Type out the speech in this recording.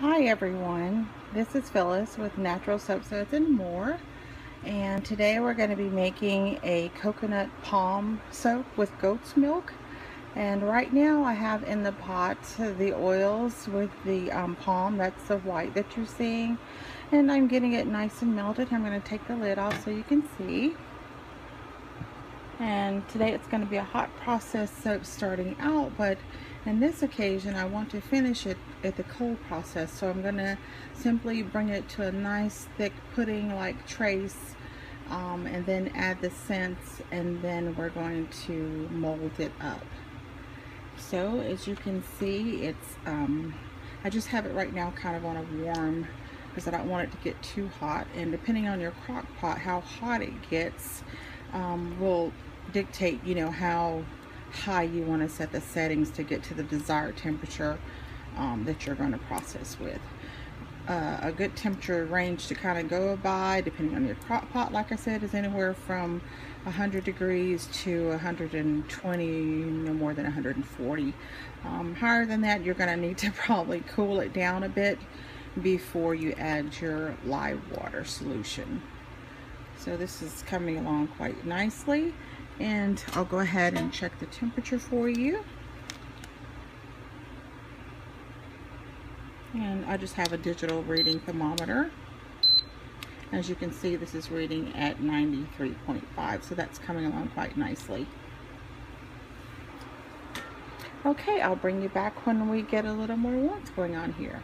Hi everyone, this is Phyllis with Natural Suds and More and today we're going to be making a coconut palm soap with goat's milk and right now I have in the pot the oils with the um, palm, that's the white that you're seeing and I'm getting it nice and melted. I'm going to take the lid off so you can see and today it's going to be a hot process soap starting out but in this occasion I want to finish it at the cold process so I'm going to simply bring it to a nice thick pudding like trace um, and then add the scents and then we're going to mold it up. So as you can see it's um, I just have it right now kind of on a warm because I don't want it to get too hot and depending on your crock pot how hot it gets um, will dictate, you know, how high you want to set the settings to get to the desired temperature um, that you're going to process with. Uh, a good temperature range to kind of go by, depending on your crock pot, like I said, is anywhere from 100 degrees to 120, no more than 140. Um, higher than that, you're going to need to probably cool it down a bit before you add your lye water solution. So this is coming along quite nicely and I'll go ahead and check the temperature for you. And I just have a digital reading thermometer. As you can see, this is reading at 93.5, so that's coming along quite nicely. Okay, I'll bring you back when we get a little more warmth going on here.